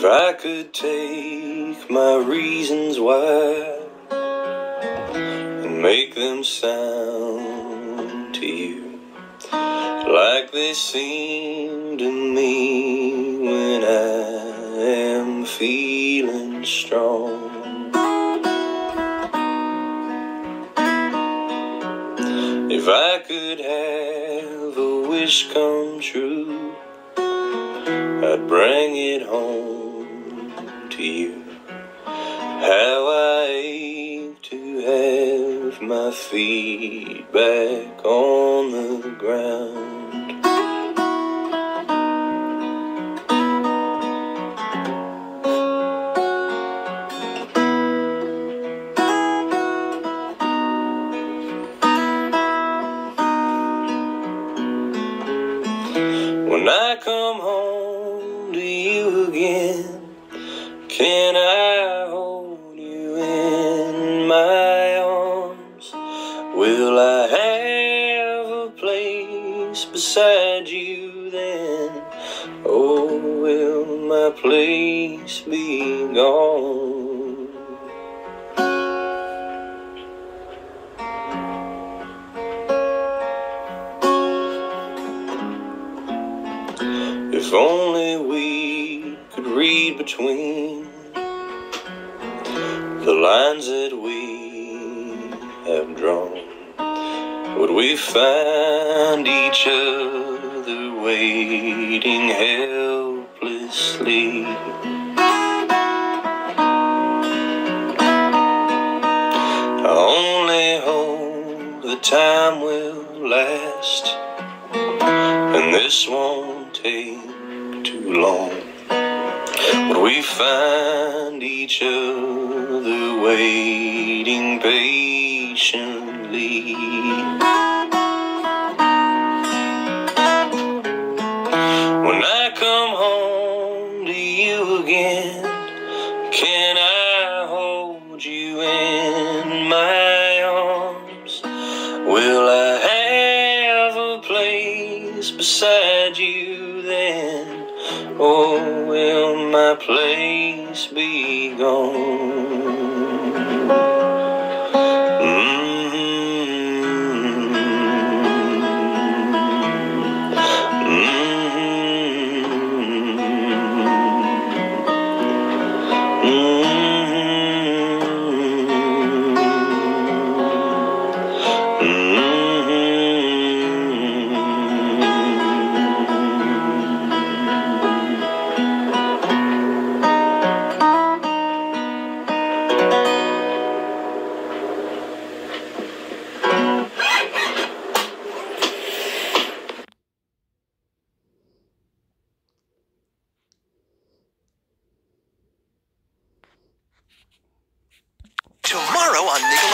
If I could take my reasons why and make them sound to you like they seem to me when I am feeling strong. If I could have a wish come true, I'd bring it home to you. How I ache to have my feet back on the ground. When I come home can I hold you in my arms? Will I have a place beside you then? Or will my place be gone? If only we could read between the lines that we have drawn, would we find each other waiting helplessly? I only hope the time will last and this won't take too long. When we find each other waiting patiently. When I come home to you again, can I hold you in my arms? Will I have a place beside you then? Will my place be gone? nigga.